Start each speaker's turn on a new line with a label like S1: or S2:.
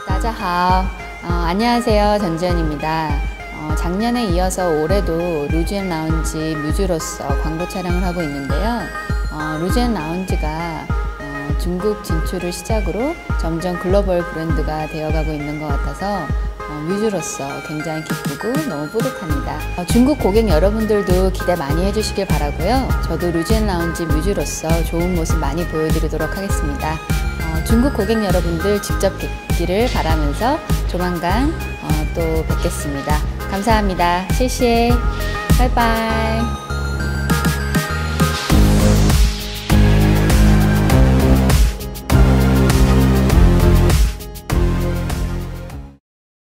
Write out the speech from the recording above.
S1: 大家好. 어, 안녕하세요. 전지현입니다. 어, 작년에 이어서 올해도 루즈앤 라운지 뮤즈로서 광고 촬영을 하고 있는데요. 어, 루즈앤 라운지가 어, 중국 진출을 시작으로 점점 글로벌 브랜드가 되어가고 있는 것 같아서 어, 뮤즈로서 굉장히 기쁘고 너무 뿌듯합니다. 어, 중국 고객 여러분들도 기대 많이 해주시길 바라고요. 저도 루즈앤 라운지 뮤즈로서 좋은 모습 많이 보여드리도록 하겠습니다. 어, 중국 고객 여러분들 직접 뵙기를 바라면서 조만간 어, 또 뵙겠습니다. 감사합니다. 실시에 바이바이.